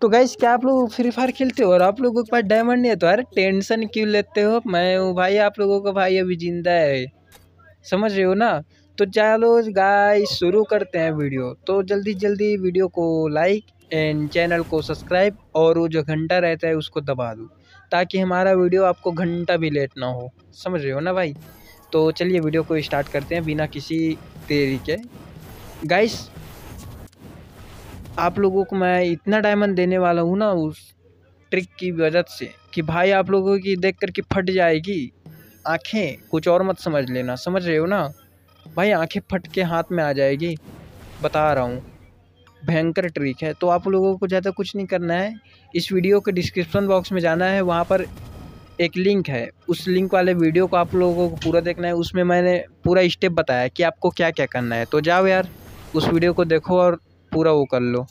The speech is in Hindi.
तो गाइस क्या आप लोग फ्री फायर खेलते हो और आप लोगों के पास डायमंड नहीं है तो अरे टेंशन क्यों लेते हो? मैं हूँ भाई, आप लोगों का भाई अभी ज़िंदा है। समझ रहे हो ना? तो चलो गाइस शुरू करते हैं वीडियो तो जल्दी जल्दी वीडियो को लाइक एंड चैनल को सब्सक्राइब और वो जो घंटा रहता है उसको दबा दो, ताकि हमारा वीडियो आपको घंटा भी लेट ना हो। समझ रहे हो ना भाई? तो चलिए वीडियो को स्टार्ट करते हैं बिना किसी देरी के। गाइस आप लोगों को मैं इतना डायमंड देने वाला हूँ ना उस ट्रिक की वजह से कि भाई आप लोगों की देख कर के फट जाएगी। आँखें, कुछ और मत समझ लेना। समझ रहे हो ना? भाई आँखें फट के हाथ में आ जाएगी। बता रहा हूँ। भयंकर ट्रिक है। तो आप लोगों को ज़्यादा कुछ नहीं करना है। इस वीडियो के डिस्क्रिप्शन बॉक्स में जाना है। वहाँ पर एक लिंक है। उस लिंक वाले वीडियो को आप लोगों को पूरा देखना है। उसमें मैंने पूरा स्टेप बताया कि आपको क्या क्या करना है। तो जाओ यार, उस वीडियो को देखो और पूरा वो कर लो।